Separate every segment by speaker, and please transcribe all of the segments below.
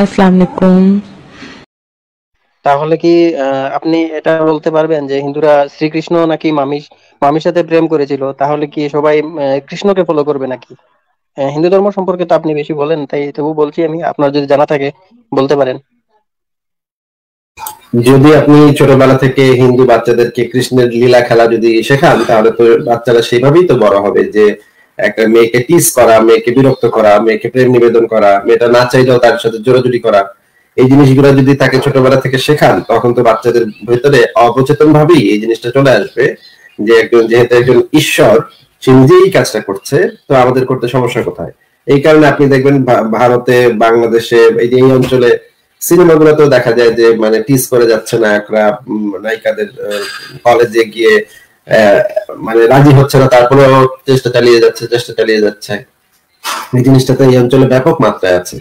Speaker 1: আসসালামু আলাইকুম
Speaker 2: তাহলে কি আপনি এটা বলতে পারবেন যে হিন্দুরা শ্রীকৃষ্ণ নাকি মামির মামির সাথে প্রেম করেছিল তাহলে কি সবাই কৃষ্ণকে ফলো করবে নাকি? হিন্দু ধর্ম সম্পর্কে তো আপনি বেশি বলেন তাই তবু বলছি আমি আপনার যদি জানা থাকে বলতে পারেন।
Speaker 3: যদি আপনি ছোটবেলা থেকে হিন্দু বাচ্চাদেরকে কৃষ্ণের লীলা খেলা যদি শেখান তাহলে তো বাচ্চারা সেইভাবেই তো বড় হবে যে একটা মেয়েকে টিস করা মেয়েকে বিরক্ত করা মেয়েকে প্রেম নিবেদন করা মেয়েটা না চাইলেও তার সাথে জোরাজুরি করা। এই জিনিসগুলো যদি তাকে ছোটবেলা থেকে শেখান তখন তো বাচ্চাদের ভেতরে অবচেতন ভাবেই এই জিনিসটা চলে আসবে যে একজন যেহেতু একজন ঈশ্বর সে নিজেই কাজটা করছে তো আমাদের করতে সমস্যা কোথায়? এই কারণে আপনি দেখবেন ভারতে বাংলাদেশে এই যে এই অঞ্চলে সিনেমাগুলোতেও দেখা যায় যে মানে টিস করে যাচ্ছে উম, নায়িকাদের কলেজে গিয়ে মানে রাজি হচ্ছে না, তারপরেও চেষ্টা চালিয়ে যাচ্ছে, চেষ্টা চালিয়ে যাচ্ছে। এই জিনিসটা তো এই অঞ্চলে ব্যাপক মাত্রায় আছে।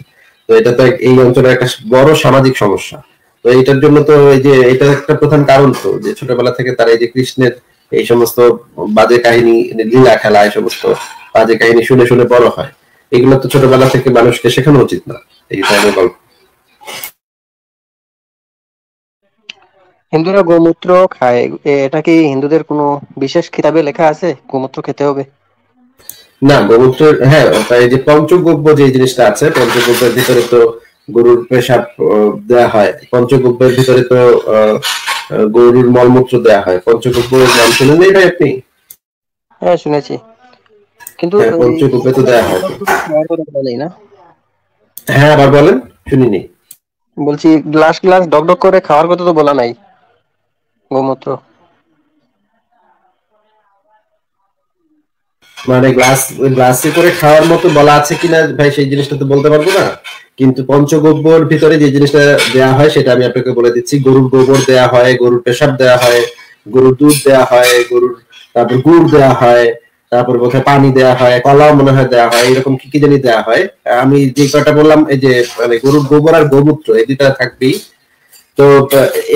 Speaker 3: তো এটা তো এই অঞ্চলের একটা বড় সামাজিক সমস্যা। তো এটার জন্য তো এই যে, এটা একটা প্রধান কারণ তো, যে ছোটবেলা থেকে তারা এই যে কৃষ্ণের এই সমস্ত বাজে কাহিনী, লীলা খেলা, এই সমস্ত বাজে কাহিনী শুনে শুনে বড় হয়। এগুলো তো ছোটবেলা থেকে মানুষকে শেখানো উচিত না, এই ধরনের গল্প।
Speaker 2: হিন্দুরা গোমূত্র খায়। এটা কি হিন্দুদের কোনো বিশেষ কিতাবে লেখা আছে? গোমূত্র খেতে হবে।
Speaker 3: না গোমূত্রের হ্যাঁ যে পঞ্চগব্য যে জিনিসটা আছে পঞ্চগব্যের ভিতরে তো গরুর পেশাব দেয়া হয়। পঞ্চগব্যের ভিতরে তো গরুর মলমূত্র দেয়া হয়। পঞ্চগব্যের নাম শুনেন ভাই আপনি?
Speaker 2: হ্যাঁ শুনেছি। কিন্তু
Speaker 3: হ্যাঁ, পঞ্চগব্যে তো দেয়া হয়।
Speaker 2: না
Speaker 3: হ্যাঁ আবার বলেন শুনিনি।
Speaker 2: বলছি গ্লাস গ্লাস ডক ডক করে খাওয়ার কথা তো বলা নাই। গোমূত্র।
Speaker 3: মানে গ্লাস গ্লাসে করে খাওয়ার মতো বলা আছে কিনা ভাই, সেই জিনিসটা তো বলতে পারব না। কিন্তু পঞ্চগব্যর ভিতরে যে জিনিসটা দেয়া হয়, সেটা আমি আপনাকে বলে দিচ্ছি। গরুর গোবর দেয়া হয়, গরুর পেশাব দেয়া হয়, গরুর দুধ দেয়া হয়, গরুর, তারপর গুড় দেয়া হয়, তারপর বোধহয় পানি দেয়া হয়, কলাও মনে হয় দেয়া হয়, এরকম কি কি জানি দেয়া হয়। আমি যে কটা বললাম, এই যে মানে গরুর গোবর আর গোমূত্র, এই দুটা থাকবেই। তো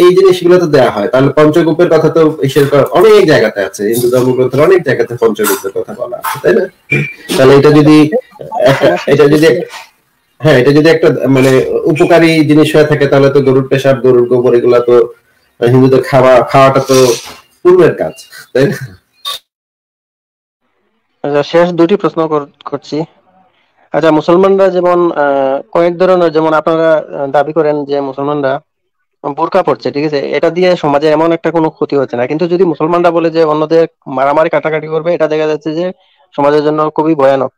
Speaker 3: এই জিনিসগুলো তো দেওয়া হয়। তাহলে পঞ্চগোপের কথা তো অনেক জায়গাতে আছে। হিন্দু ধর্মগ্রন্থের অনেক জায়গাতে পঞ্চগোপের কথা বলা আছে, তাই না? তাহলে এটা যদি এটা যদি হ্যাঁ এটা যদি একটা মানে উপকারী জিনিস হয়ে থাকে, তাহলে তো গরুর পেশাব, গরুর গোবর, এগুলা তো হিন্দুদের খাওয়া খাওয়াটা তো পূর্বের কাজ, তাই না?
Speaker 2: আচ্ছা শেষ দুটি প্রশ্ন করছি। আচ্ছা মুসলমানরা যেমন কয়েক ধরনের, যেমন আপনারা দাবি করেন যে মুসলমানরা বোরকা পড়ছে ঠিক আছে? এটা দিয়ে সমাজে এমন একটা কোনো ক্ষতি হচ্ছে না। কিন্তু যদি মুসলমানরা বলে যে অন্যদের মারামারি কাটাকাটি করবে, এটা দেখা যাচ্ছে যে সমাজের জন্য খুবই ভয়ানক।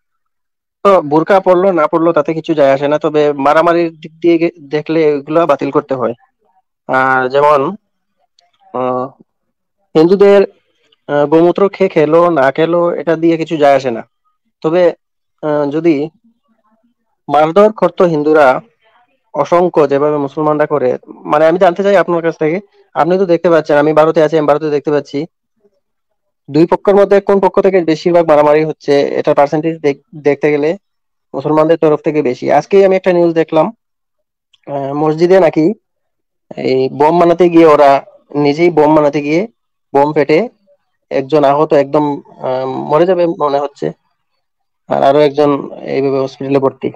Speaker 2: তো বোরকা পড়ল না পড়ল তাতে কিছু যায় আসে না। তবে মারামারির দিক দিয়ে দেখলে এগুলো বাতিল করতে হয়। আর যেমন হিন্দুদের গোমূত্র খেয়ে খেলো, না খেলো, এটা দিয়ে কিছু যায় আসে না। তবে যদি মারধর করতো হিন্দুরা অসংখ্য যেভাবে মুসলমানরা করে। মানে আমি জানতে চাই আপনার কাছ থেকে। আপনি তো দেখতে পাচ্ছেন, আমি ভারতে আছি, আমি ভারতে দেখতে পাচ্ছি। দুই পক্ষের মধ্যে কোন পক্ষ থেকে বেশিরভাগ মারামারি হচ্ছে, এটা পার্সেন্টেজ দেখতে গেলে মুসলমানদের তরফ থেকে বেশি। আজকেই আমি একটা নিউজ দেখলাম মসজিদে নাকি এই বোম বানাতে গিয়ে ওরা নিজেই বোম বানাতে গিয়ে বোম ফেটে একজন আহত একদম মরে যাবে মনে হচ্ছে। আর আরও একজন এইভাবে হসপিটালে ভর্তি।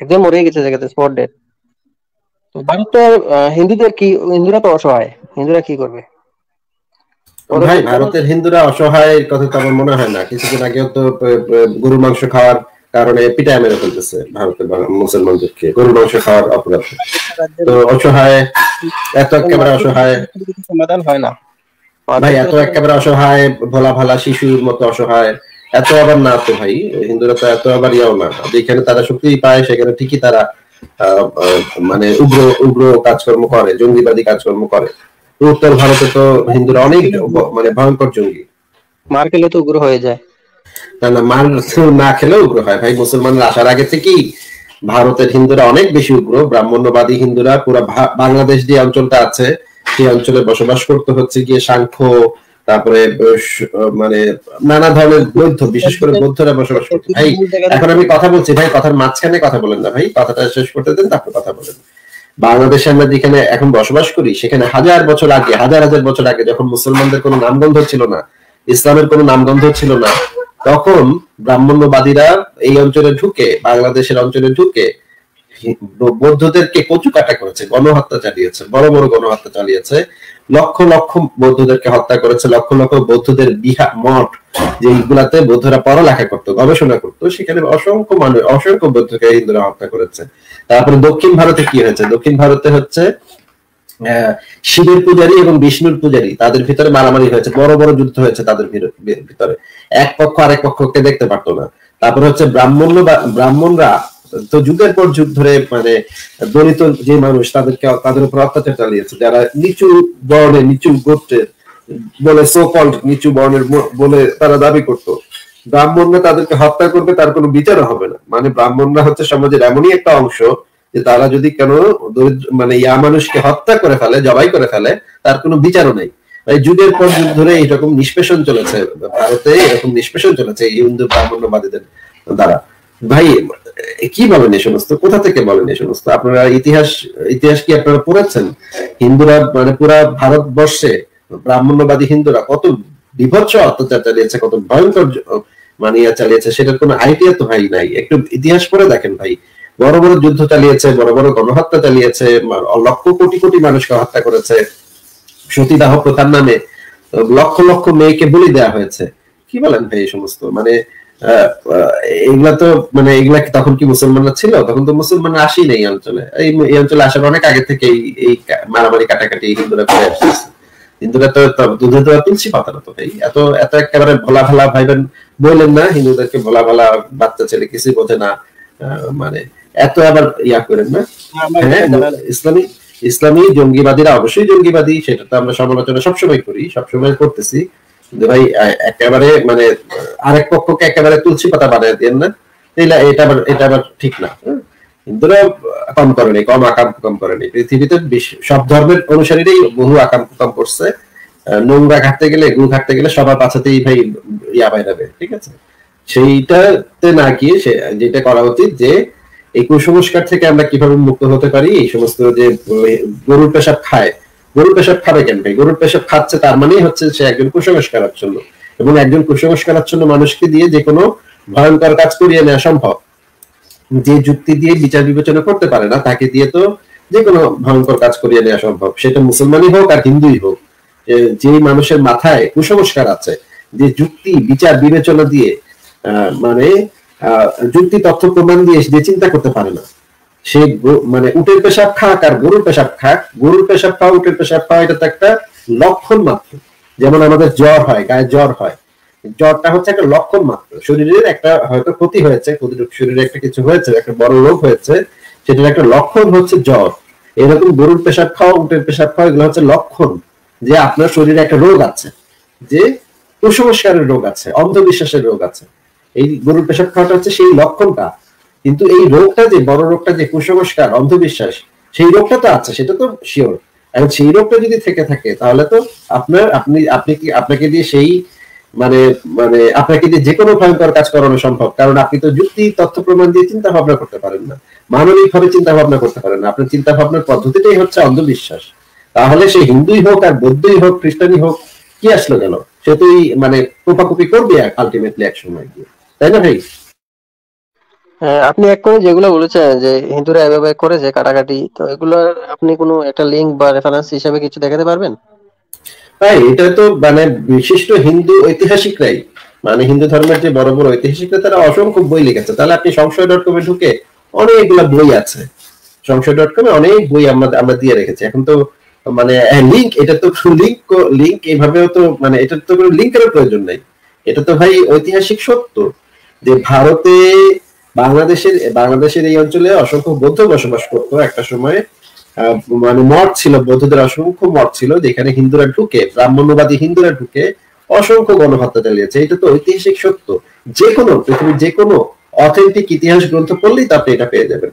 Speaker 2: একজন মরে গেছে জায়গাতে স্পট ডেড তো হিন্দুদের কি হিন্দুরা তো অসহায় হিন্দুরা কি করবে?
Speaker 3: ভাই ভারতের হিন্দুরা অসহায় কথা তো আমার মনে হয় না। কিছুদিন আগেও তো গরুর মাংস খাওয়ার কারণে পিটায় মেরে ফেলতেছে ভারতের মুসলমানদেরকে। গরুর মাংস খাওয়ার অপরাধে। তো অসহায় এত একেবারে অসহায়।
Speaker 2: সমাধান হয় না।
Speaker 3: ভাই এত একেবারে অসহায় ভোলা ভালা শিশুর মতো অসহায়। এত আবার না তো ভাই হিন্দুরা তো এত আবার ইয়াও না। যেখানে তারা শক্তি পায় সেখানে ঠিকই তারা মানে উগ্র উগ্র কাজকর্ম করে জঙ্গিবাদী কাজকর্ম করে। উত্তর ভারতে তো হিন্দুরা অনেক মানে ভয়ঙ্কর জঙ্গি।
Speaker 2: মার খেলে তো উগ্র হয়ে যায়।
Speaker 3: না না মার না খেলে উগ্র হয়। ভাই মুসলমানরা আসার আগে থেকেই ভারতের হিন্দুরা অনেক বেশি উগ্র। ব্রাহ্মণ্যবাদী হিন্দুরা পুরো বাংলাদেশ যে অঞ্চলটা আছে সেই অঞ্চলে বসবাস করতে হচ্ছে গিয়ে সাংখ্য তারপরে মানে নানা ধরনের বৌদ্ধ, বিশেষ করে বৌদ্ধরা বসবাস করছে ভাই, এখন আমি কথা বলছি, ভাই, কথার মাঝখানে কথা বলেন না, ভাই, কথাটা শেষ করতে দেন, তারপর কথা বলেন। বাংলাদেশে আমরা যেখানে এখন বসবাস করি, সেখানে হাজার বছর আগে, হাজার হাজার বছর আগে যখন মুসলমানদের কোনো নামগন্ধ ছিল না, ইসলামের কোনো নামগন্ধ ছিল না, তখন ব্রাহ্মণ্যবাদীরা এই অঞ্চলে ঢুকে, বাংলাদেশের অঞ্চলে ঢুকে বৌদ্ধদেরকে কচু কাটা করেছে, গণহত্যা চালিয়েছে, বড় বড় গণহত্যা চালিয়েছে। লক্ষ লক্ষ বৌদ্ধদেরকে হত্যা করেছে, লক্ষ লক্ষ বৌদ্ধদের বিহা মঠ যেগুলাতে বৌদ্ধরা পড়ালেখা করতো, গবেষণা করতো, সেখানে অসংখ্য মানুষ, অসংখ্য বৌদ্ধকে হিন্দুরা হত্যা করেছে। তারপরে দক্ষিণ ভারতে কি হয়েছে? দক্ষিণ ভারতে হচ্ছে শিবের পূজারী এবং বিষ্ণুর পূজারী, তাদের ভিতরে মারামারি হয়েছে, বড় বড় যুদ্ধ হয়েছে তাদের ভিতরে। এক পক্ষ আরেক পক্ষকে দেখতে পারতো না। তারপর হচ্ছে ব্রাহ্মণ ব্রাহ্মণরা তো যুগের পর যুগ ধরে মানে দলিত যে মানুষ তাদেরকে, তাদের উপর অত্যাচার চালিয়েছে। যারা নিচু বর্ণের, নিচু গোত্রের বলে সো কল্ড নিচু বর্ণের বলে তারা দাবি করতো। ব্রাহ্মণরা তাদেরকে হত্যা করবে, তার কোনো বিচারও হবে না। মানে ব্রাহ্মণরা হচ্ছে সমাজের এমনই একটা অংশ যে তারা যদি কেন দরিদ্র মানে ইয়া মানুষকে হত্যা করে ফেলে, জবাই করে ফেলে, তার কোনো বিচারও নেই। এই যুগের পর যুগ ধরে এরকম নিষ্পেষণ চলেছে। ভারতে এরকম নিষ্পেষণ চলেছে হিন্দু ব্রাহ্মণ্যবাদীদের দ্বারা। ভাই, কি বলেন এই সমস্ত? কোথা থেকে বলেন এই সমস্ত? আপনারা ইতিহাস ইতিহাস কি আপনারা পড়েছেন? হিন্দুরা মানে পুরা ভারতবর্ষে ব্রাহ্মণ্যবাদী হিন্দুরা কত বিভৎস অত্যাচার চালিয়েছে, কত ভয়ঙ্কর মানে চালিয়েছে, সেটার কোনো আইডিয়া তো ভাই নাই। একটু ইতিহাস পড়ে দেখেন ভাই। বড় বড় যুদ্ধ চালিয়েছে, বড় বড় গণহত্যা চালিয়েছে লক্ষ কোটি কোটি মানুষকে হত্যা করেছে। সতীদাহ প্রথার নামে লক্ষ লক্ষ মেয়েকে বলি দেওয়া হয়েছে। কি বলেন ভাই এই সমস্ত? মানে এগুলা তো মানে এগুলা তখন কি মুসলমানরা ছিল? তখন তো মুসলমানরা আসি নেই এই অঞ্চলে। এই অঞ্চলে আসার অনেক আগে থেকে এই মারামারি কাটাকাটি হিন্দুরা করে আসছে। হিন্দুরা তো দুধে দেওয়া তুলসী পাতা না তো ভাই এত এত একেবারে ভোলা ভালা ভাইবেন বললেন না হিন্দুদেরকে ভোলা ভালা বাচ্চা ছেলে কিছুই বোঝে না। মানে এত আবার ইয়া করেন না। হ্যাঁ ইসলামী ইসলামী জঙ্গিবাদীরা অবশ্যই জঙ্গিবাদী সেটা তো আমরা সমালোচনা সবসময় করি সবসময় করতেছি। ভাই একেবারে মানে আরেক পক্ষকে একেবারে তুলসী পাতা বানিয়ে দেন না, এটা আবার এটা আবার ঠিক না হিন্দুরা কম করেনি কম আকাম কম করেনি পৃথিবীতে সব ধর্মের অনুসারীরাই বহু আকাম কম করছে। নোংরা ঘাটতে গেলে, গু ঘাটতে গেলে সবার পাছাতেই ভাই ইয়া বাইরাবে ঠিক আছে? সেইটাতে না গিয়ে যেটা করা উচিত যে, এই কুসংস্কার থেকে আমরা কীভাবে মুক্ত হতে পারি? এই সমস্ত যে গরুর পেশাব খায় গরুর পেশাব খাবে কেন ভাই গরুর পেশাব খাচ্ছে, তার মানেই হচ্ছে সে একজন কুসংস্কারাচ্ছন্ন এবং একজন কুসংস্কারাচ্ছন্ন মানুষকে দিয়ে যে কোনো ভয়ঙ্কর কাজ করিয়ে নেওয়া সম্ভব। যে যুক্তি দিয়ে বিচার বিবেচনা করতে পারে না, তাকে দিয়ে তো যে কোনো ভয়ঙ্কর কাজ করিয়ে নেওয়া সম্ভব। সেটা মুসলমানই হোক আর হিন্দুই হোক। যে মানুষের মাথায় কুসংস্কার আছে, যে যুক্তি, বিচার বিবেচনা দিয়ে মানে যুক্তি, তথ্য প্রমাণ দিয়ে যে চিন্তা করতে পারে না সে মানে উটের পেশাব খাক আর গরুর পেশাব খাক, গরুর পেশাব খাওয়া, উটের পেশাব খাওয়া, এটা তো একটা লক্ষণ মাত্র। যেমন আমাদের জ্বর হয়, গায়ে জ্বর হয়। জ্বরটা হচ্ছে একটা লক্ষণ মাত্র। শরীরের একটা হয়তো ক্ষতি হয়েছে শরীরে একটা কিছু হয়েছে, একটা বড় রোগ হয়েছে, সেটার একটা লক্ষণ হচ্ছে জ্বর। এরকম গরুর পেশাব খাওয়া, উটের পেশাব খাওয়া, এগুলো হচ্ছে লক্ষণ যে আপনার শরীরে একটা রোগ আছে, যে কুসংস্কারের রোগ আছে, অন্ধবিশ্বাসের রোগ আছে। এই গরুর পেশাব খাওয়াটা হচ্ছে সেই লক্ষণটা। কিন্তু এই রোগটা যে, বড় রোগটা যে, কুসংস্কার, অন্ধবিশ্বাস, সেই রোগটা তো আছে, সেটা তো শিওর এখন সেই রোগটা যদি থেকে থাকে, তাহলে তো আপনার, আপনি আপনি কি, আপনাকে দিয়ে সেই মানে মানে আপনাকে দিয়ে যে কোনো ভয়ঙ্কর কাজ করানো সম্ভব। কারণ আপনি তো যুক্তি, তথ্য, প্রমাণ দিয়ে চিন্তা ভাবনা করতে পারেন না। মানবিক ভাবে চিন্তা ভাবনা করতে পারেন না। আপনার চিন্তা ভাবনার পদ্ধতিটাই হচ্ছে অন্ধবিশ্বাস। তাহলে সে হিন্দুই হোক আর বৌদ্ধই হোক, খ্রিস্টানই হোক, কি আসলো গেল? সে তো মানে কোপাকুপি করবে আলটিমেটলি এক সময় গিয়ে। তাই না ভাই?
Speaker 2: হ্যাঁ, আপনি এক করে যেগুলো বলেছেন যে হিন্দুরা এভাবে করেছে কাটাকাটি তো এগুলোর আপনি কোনো একটা লিঙ্ক বা রেফারেন্স হিসাবে কিছু দেখাতে পারবেন?
Speaker 3: ভাই এটা তো মানে বিশিষ্ট হিন্দু ঐতিহাসিকরাই। মানে হিন্দু ধর্মের যে বড় বড় ঐতিহাসিকরা তারা অসংখ্য বই লিখেছে। তাহলে আপনি সংশয় ডট কমে ঢুকে অনেকগুলো বই আছে। সংশয় ডট কমে অনেক বই আমরা আমরা দিয়ে রেখেছি। এখন তো মানে লিঙ্ক এটা তো লিঙ্ক লিঙ্ক এইভাবেও তো মানে এটা তো কোনো লিঙ্কের প্রয়োজন নাই। এটা তো ভাই ঐতিহাসিক সত্য যে ভারতে বাংলাদেশের বাংলাদেশের এই অঞ্চলে অসংখ্য বৌদ্ধ বসবাস করতো। একটা সময় মানে মঠ ছিল, বৌদ্ধদের অসংখ্য মঠ ছিল, যেখানে হিন্দুরা ঢুকে, ব্রাহ্মণ্যবাদী হিন্দুরা ঢুকে অসংখ্য গণহত্যা চালিয়েছে। এটা তো ঐতিহাসিক সত্য। যে কোনো, পৃথিবীর যে কোনো অথেন্টিক ইতিহাস গ্রন্থ পড়লেই তো আপনি এটা পেয়ে যাবেন।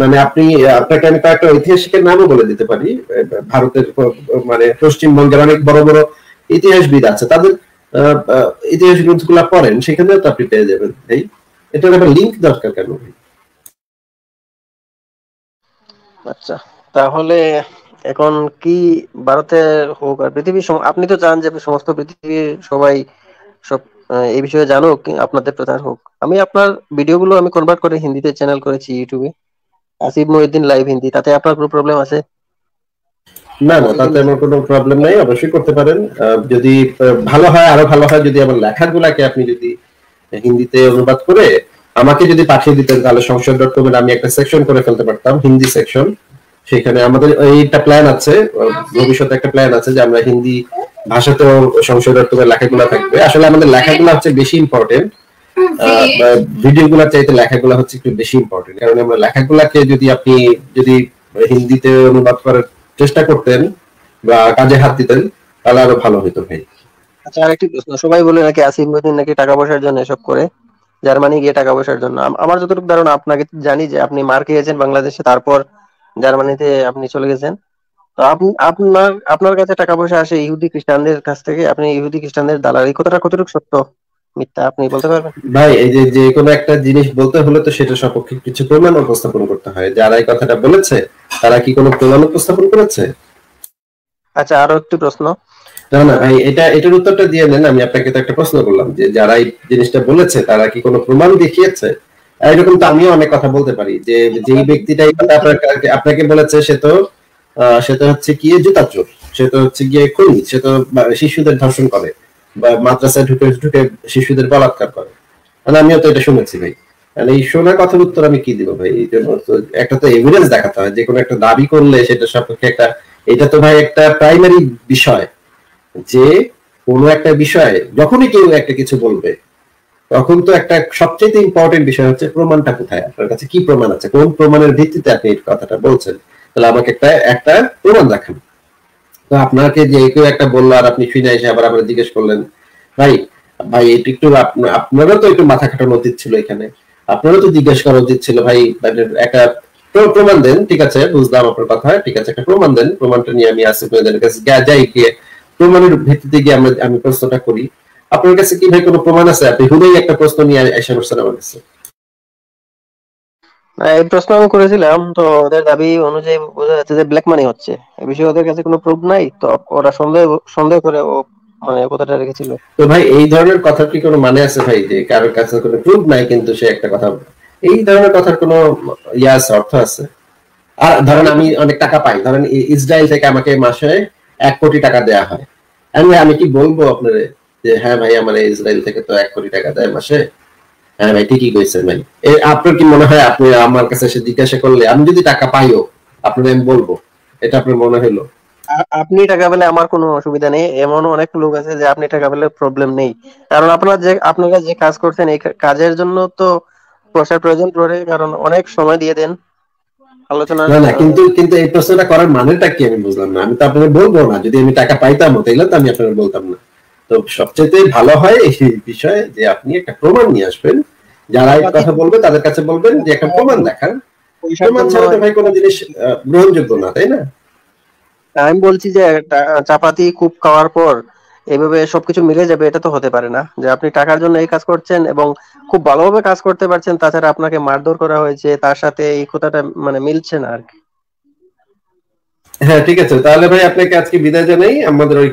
Speaker 3: মানে আপনি, আপনাকে আমি কয়েকটা ঐতিহাসিকের নামও বলে দিতে পারি। ভারতের মানে পশ্চিমবঙ্গের অনেক বড় বড় ইতিহাসবিদ আছে। তাদের ইতিহাস গ্রন্থগুলো পড়েন, সেখানেও তো আপনি পেয়ে যাবেন। এই এটার একটা লিংক দরকার কেন?
Speaker 2: আচ্ছা তাহলে এখন কি ভারতে হোক আর পৃথিবীর আপনি তো চান যে সমস্ত পৃথিবীর সবাই সব এই বিষয়ে জানুক আপনাদের প্রচার হোক। আমি আপনার ভিডিওগুলো আমি কনভার্ট করে হিন্দিতে চ্যানেল করেছি ইউটিউবে আসিফ মহিউদ্দিন লাইভ হিন্দি তাতে আপনার কোনো প্রবলেম আছে?
Speaker 3: না না তাতে আমার কোনো প্রবলেম নাই অবশ্যই করতে পারেন। যদি ভালো হয় আরও ভালো হয় যদি আমার লেখাগুলাকে আপনি যদি হিন্দিতে অনুবাদ করে আমাকে যদি পাঠিয়ে দিতেন তাহলে সংসদ ডট কম আমি একটা সেকশন করে ফেলতে পারতাম হিন্দি সেকশন সেখানে আমাদের এইটা প্ল্যান আছে ভবিষ্যতে একটা প্ল্যান আছে যে আমরা হিন্দি ভাষাতেও সংসদ ডট কম লেখাগুলো থাকবে। আসলে আমাদের লেখাগুলো হচ্ছে বেশি ইম্পর্টেন্ট ভিডিওগুলো চাইতে লেখাগুলো হচ্ছে একটু বেশি ইম্পর্টেন্ট কারণ আমরা লেখাগুলাকে যদি আপনি যদি হিন্দিতে অনুবাদ করার চেষ্টা করতেন বা কাজে হাত দিতেন তাহলে আরও ভালো হতো ভাই।
Speaker 2: আচ্ছা আরেকটি প্রশ্ন। সবাই বলে নাকি নাকি টাকা পয়সার জন্য এসব করে? জার্মানি গিয়ে টাকা পয়সার জন্য। আমার যতটুকু ধারণা, আপনাকে জানি যে আপনি মার খেয়েছেন বাংলাদেশে, তারপর জার্মানিতে আপনি চলে গেছেন। তো আপনি, আপনার আপনার কাছে টাকা পয়সা আসে ইহুদি খ্রিস্টানদের কাছ থেকে? আপনি ইহুদি খ্রিস্টানদের দালালি কতটা কতটুকু সত্য, মিথ্যা? আপনি বলতে পারবেন?
Speaker 3: ভাই, এই যে যে কোনো একটা জিনিস বলতে হলে তো সেটা সপক্ষে কিছু প্রমাণ উপস্থাপন করতে হয়। যারা এই কথাটা বলেছে, তারা কি কোনো প্রমাণ উপস্থাপন করেছে?
Speaker 2: আচ্ছা আরও একটি প্রশ্ন।
Speaker 3: না না, ভাই, এটা, এটার উত্তরটা দিয়ে নেন আমি আপনাকে তো একটা প্রশ্ন করলাম যে যারা এই জিনিসটা বলেছে, তারা কি কোনো প্রমাণ দেখিয়েছে? এরকম তো আমিও অনেক কথা বলতে পারি, যে যেই আপনাকে বলেছে, সে তো সে তো হচ্ছে কি জুতা চোর, সে তো হচ্ছে গিয়ে সে তো শিশুদের ধর্ষণ করে, বা মাদ্রাসায় ঢুকে ঢুকে শিশুদের বলাৎকার করে। মানে আমিও তো এটা শুনেছি, ভাই। মানে এই শোনা কথার উত্তর আমি কি দিব, ভাই? এই জন্য একটা তো এভিডেন্স দেখাতে হয়, যে কোনো একটা দাবি করলে সেটা সপক্ষে একটা এটা তো ভাই একটা প্রাইমারি বিষয় যে কোনো একটা বিষয়ে যখনই কেউ একটা কিছু বলবে, তখন তো একটা সবচেয়ে ইম্পর্টেন্ট বিষয় হচ্ছে প্রমাণটা কোথায়? আপনার কাছে কি প্রমাণ আছে? কোন প্রমাণের ভিত্তিতে আপনি কথাটা বলছেন? তাহলে আমাকে একটা একটা প্রমাণ দেখান। তো আপনাকে যে কেউ একটা বলল আর আপনি শুনে এসে আবার আবার জিজ্ঞেস করলেন, ভাই ভাই, এটা একটু আপনারও তো একটু মাথা খাটানো উচিত ছিল এখানে। আপনারও তো জিজ্ঞেস করা উচিত ছিল, ভাই একটা প্রমাণ দেন ঠিক আছে বুঝলাম আপনার কথা ঠিক আছে একটা প্রমাণ দেন প্রমাণটা নিয়ে আমি আসিফ কাছে। যাই গিয়ে প্রমাণের ভিত্তিতে গিয়ে আমরা আমি প্রশ্নটা করি। আপনার কাছে কি ভাই কোনো প্রমাণ আছে? আপনি হুদেই একটা প্রশ্ন নিয়ে এসে বসছেন আমার কাছে।
Speaker 2: এই প্রশ্ন আমি করেছিলাম তো ওদের দাবি অনুযায়ী বোঝা যাচ্ছে যে ব্ল্যাক মানি হচ্ছে। এই বিষয়ে ওদের কাছে কোনো প্রুফ নাই তো ওরা সন্দেহ সন্দেহ করে ও মানে কথাটা রেখেছিল।
Speaker 3: তো ভাই এই ধরনের কথা কি কোনো মানে আছে ভাই? যে কারোর কাছে কোনো প্রুফ নাই কিন্তু সে একটা কথা এই ধরনের কথার কোনো ইয়াস অর্থ আছে? আর ধরেন আমি অনেক টাকা পাই, ধরেন ইসরায়েল থেকে আমাকে মাসে এক কোটি টাকা দেয়া হয়। আমি আমি কি বলব আপনারে যে হ্যাঁ ভাই, আমার ইসরায়েল থেকে তো এক কোটি টাকা দেয় মাসে? হ্যাঁ ভাই, ঠিকই কইছেন ভাই। আপনার কি মনে হয়, আপনি আমার কাছে এসে জিজ্ঞাসা করলে, আমি যদি টাকা পাইও, আপনার আমি বলব? এটা আপনার মনে হলো
Speaker 2: আপনি টাকা পেলে আমার কোনো অসুবিধা নেই। এমন অনেক লোক আছে যে, আপনি টাকা পেলে প্রবলেম নেই। কারণ আপনারা যে আপনারা যে কাজ করছেন, এই কাজের জন্য তো পয়সার প্রয়োজন পড়ে কারণ অনেক সময় দিয়ে দেন।
Speaker 3: আলোচনা না না কিন্তু কিন্তু এই প্রশ্নটা করার মানেটা কি আমি বুঝলাম না। আমি তো আপনাকে বলব না। যদি আমি টাকা পাইতাম তাইলে তো আমি আপনাকে বলতাম না। তো সবচেয়ে ভালো হয় এই বিষয়ে যে আপনি একটা প্রমাণ নিয়ে আসবেন। যারা এই কথা বলবে তাদের কাছে বলবেন যে একটা প্রমাণ দেখান। প্রমাণ ছাড়া তো ভাই কোনো জিনিস গ্রহণযোগ্য না তাই না?
Speaker 2: আমি বলছি যে চাপাতি খুব খাওয়ার পর এইভাবে সবকিছু মিলে যাবে, এটা তো হতে পারে না। যে আপনি টাকার জন্য এই কাজ করছেন এবং খুব ভালোভাবে কাজ করতে পারছেন, তাছাড়া আপনাকে মারধর করা হয়েছে, তার সাথে এই কথাটা মানে মিলছে না আর কি।
Speaker 3: হ্যাঁ ঠিক আছে। তাহলে ভাই, আপনাকে আজকে বিদায় জানাই। আমাদের ওই